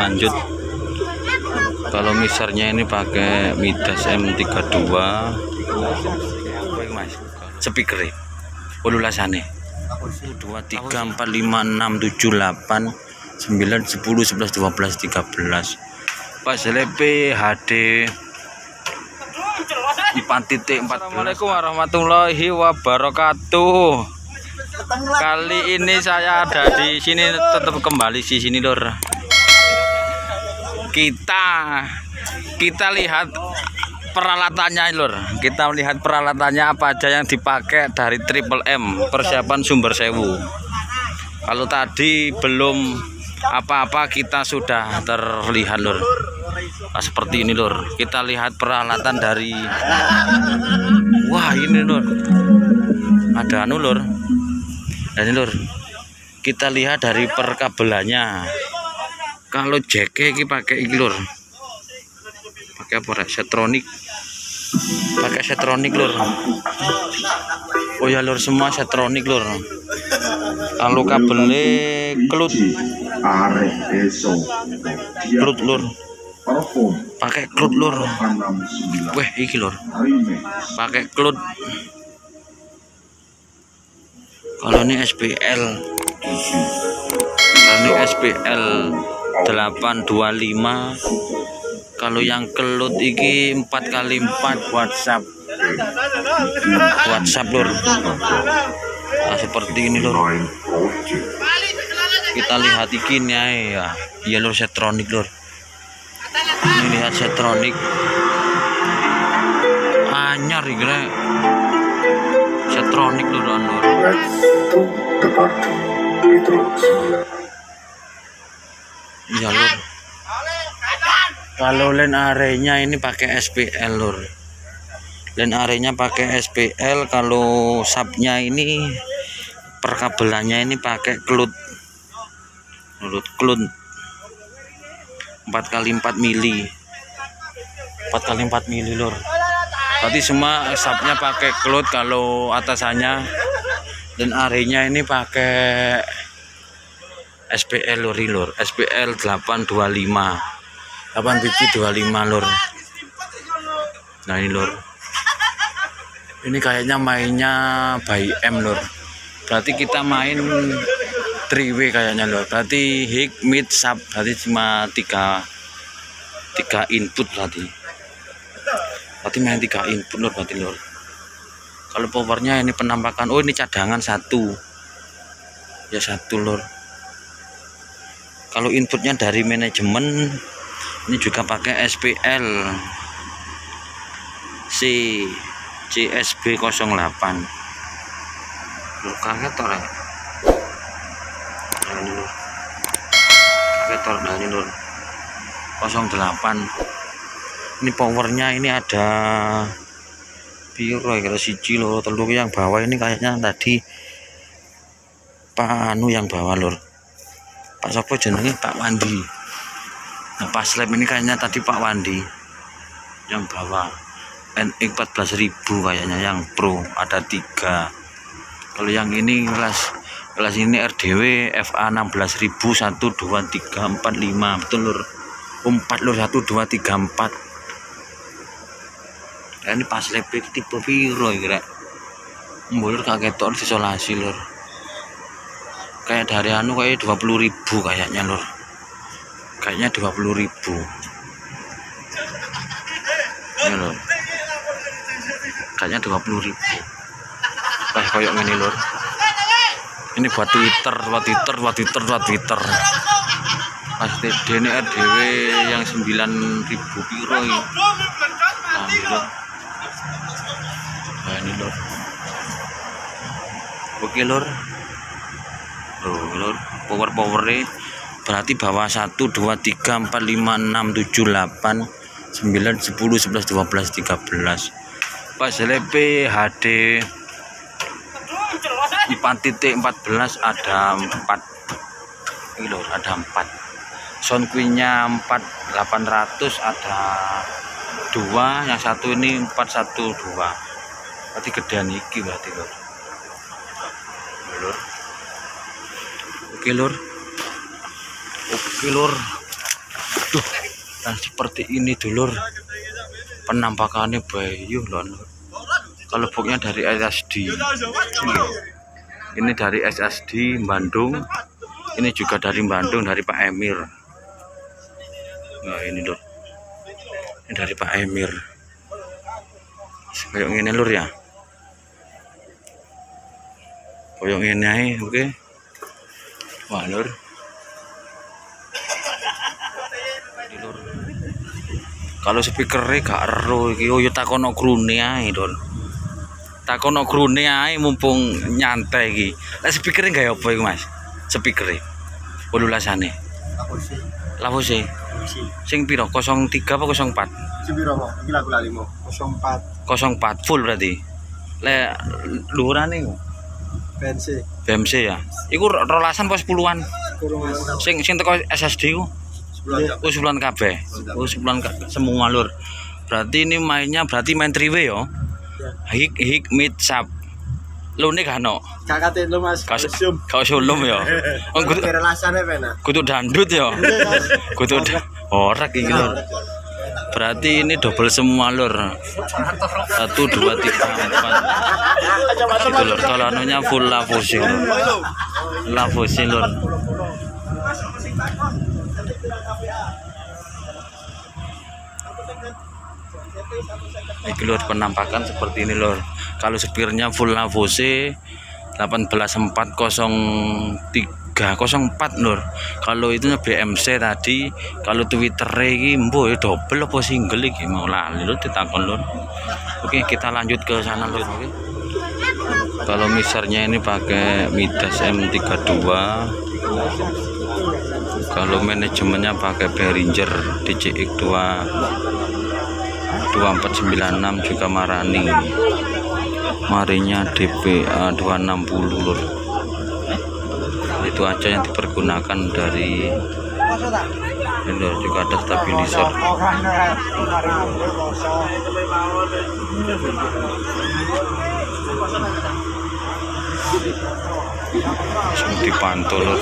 lanjut. Kalau misalnya ini pakai Midas M32 apa ini mas? Speaker ya ululasane 2 3 4 5 6 7 8 9 10 11 12 13 pas LP HD 4 titik 14 Assalamualaikum warahmatullahi wabarakatuh. Kali ini saya ada di sini tetap kembali di sini lor kita kita lihat peralatannya lor kita melihat peralatannya apa aja yang dipakai dari Triple M persiapan sumber sewu. Kalau tadi belum apa-apa kita sudah terlihat lor nah, seperti ini lor kita lihat peralatan dari wah ini lor ada anu lor dan ini lor kita lihat dari perkabelannya kalau jeke ini pakai ini lor pakai apa setronik pakai setronik lor oh ya lor semua setronik lor kalau kabelnya klut klut lor pakai klut lor weh iki lor pakai klut kalau ini SPL kalau ini SPL 825 kalau yang kelut iki 4 kali 4 WhatsApp. WhatsApp lur. Nah, seperti ini lur. Kita lihat iki ya. Ya lur setronik lur. Ini lihat setronik. Anyar iki setronik lur lur Iya lur. Kalau len arenya ini pakai SPL lur. Len arenya pakai SPL kalau subnya ini perkabelannya ini pakai klut. Klut klut 4 kali 4 mili. 4 kali 4 mili lur. Berarti semua subnya pakai klut kalau atasannya dan arenya ini pakai SPL lur. Lur SPL 825 8 biji 25 lur. Nah ini lur. Ini kayaknya mainnya by M lur. Berarti kita main 3W kayaknya lur. Berarti hik mid sub berarti cuma tiga tiga input berarti. Berarti main tiga input lur berarti lur. Kalau powernya ini penampakan. Oh ini cadangan satu. Ya satu lur kalau inputnya dari manajemen ini juga pakai SPL C CSB 08 lu kaget ya ini lur kaget tor nah ini lur 08 ini powernya ini ada piro ya kalau siji lho telur yang bawah ini kayaknya tadi Pak Anu yang bawah lur Pak Sopo jenenge Pak Wandi. Nah pas lab ini kayaknya tadi Pak Wandi yang bawa NX 14.000 kayaknya yang pro ada tiga. Kalau yang ini kelas kelas ini RDW FA 16.000 1 2 3 4 5 betul lur. 4 lur 1 2 3 4 nah, ini pas lab tipe piro kira mulur kaget tor isolasi lur kayak dari anu kayak 20.000 kayaknya lur. Kayaknya 20.000 ini lur. Kayaknya 20.000 lah kayak gini lur. Ini buat twitter buat twitter buat twitter buat twitter. Pasti ini RDW yang 9.000 piro ini nah ini lur nah ini lur. Oke lur lur power power berarti bawah 1 2 3 4 5 6 7 8 9 10 11 12 13 pas LP HD 4 titik 14 ada 4 ini lur ada 4 sound queennya 4 800 ada dua yang satu ini 412 berarti gedean iki berarti lur. Lur oke lur oke lur Waduh, dan seperti ini dulur penampakannya Bayu loh. Lur. Kalau booknya dari SSD. Ini dari SSD Bandung. Ini juga dari Bandung dari Pak Emir. Nah ini lur. Ini dari Pak Emir. Kayak ini lur ya. Kayak ini oke. Wah lur. Ini lur. Kalau speakernya gak ero iki oh ya takono krune ae, Don. Takono krune ae mumpung nyantai iki. Lah speakernya gak apa iku, Mas? Speakernya. Wolulasane. Aku sih, Lapo sih? sih. Sing piro? 03 apa 04? Cibiro mo, iki lagu lali mo. 04 04 full berarti. Le luhurane iku. Bensi. BMC ya. Iku rolasan apa 10-an? Kurung Sing sing teko SSD ku oh 10-an kabeh. Oh 10-an kabeh semua lur. Berarti ini mainnya berarti main triwe yo. Hik hik mid sub. Lu nih kan no? kakak lo mas. Kau Zoom. kau sulum yo. Oh kudu Kerelasannya pena. kudu dandut yo. Kudu da- ora iki lur. berarti ini double semua lur. Satu dua tiga empat. Itu lur. Kalau anunya full lafusi lur. Lur. Ini lur penampakan seperti ini lor kalau sepirnya full lafusi 18403 304 Nur. Kalau itu BMC tadi, kalau Twitter ini mbo ya double apa single lagi mau lalu lu ditakon Oke, kita lanjut ke sana Lur. Oke. Kalau misernya ini pakai Midas M32. Kalau manajemennya pakai Behringer DCX2 2496 juga Marani. Marinya DPA 260 Lur itu aja yang dipergunakan dari lur, juga ada stabilizer. Dipantau lur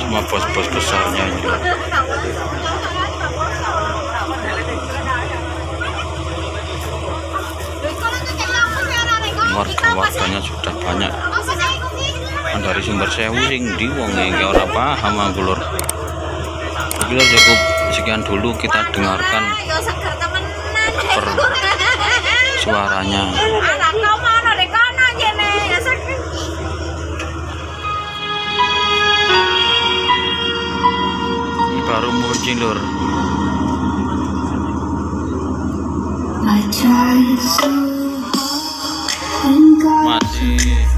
cuma bos-bos besarnya ini. Warga-warganya sudah banyak dari sumber sewu sing di wong iki ora paham aku lur Oke, lur, cukup sekian dulu kita dengarkan per suaranya. Ya ini baru muncul lur. Masih